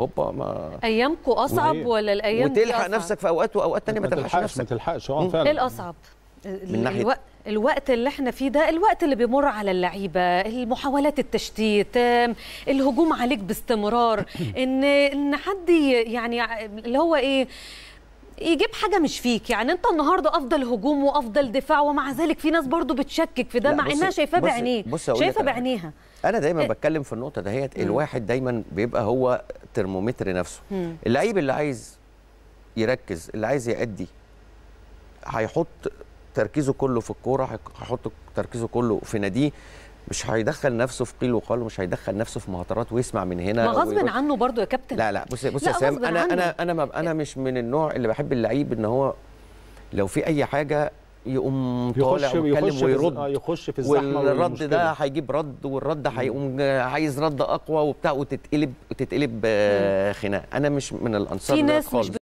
هوبا ما ايامكم أصعب ولا الأيام دي وتلحق أصعب؟ نفسك في أوقات وأوقات تانية ما تلحقش تلحقش ما نفسك تلحقش آه. فعلا إيه الأصعب ال- ناحية- الوقت الوقت اللي إحنا فيه ده الوقت اللي بيمر على اللعيبة المحاولات التشتيت الهجوم عليك باستمرار ان إن حد يعني اللي هو إيه يجيب حاجة مش فيك يعني أنت النهارده أفضل هجوم وأفضل دفاع ومع ذلك في ناس برضو بتشكك في ده مع إنها شايفاه بعينيه شايفه. بعينيها أنا دايما إيه؟ بتكلم في النقطة دهيت الواحد دايما بيبقى هو ترمومتر نفسه مم. اللعيب اللي عايز يركز اللي عايز يأدي هيحط تركيزه كله في الكورة هيحط تركيزه كله في ناديه مش هيدخل نفسه في قيل وقال ومش هيدخل نفسه في مهاترات ويسمع من هنا ما غصب عنه برضو يا كابتن لا لا بص بص يا سام أنا عنه. أنا أنا ما أنا مش من النوع اللي بحب اللعيب إن هو لو في أي حاجة يقوم طالع ويتكلم ويرد آه، يخش في الزحمة والرد. ده هيجيب رد والرد هيقوم عايز رد أقوى وبتاع وتتقلب وتتقلب آه، خناقه أنا مش من الأنصار في ناس مش خالص.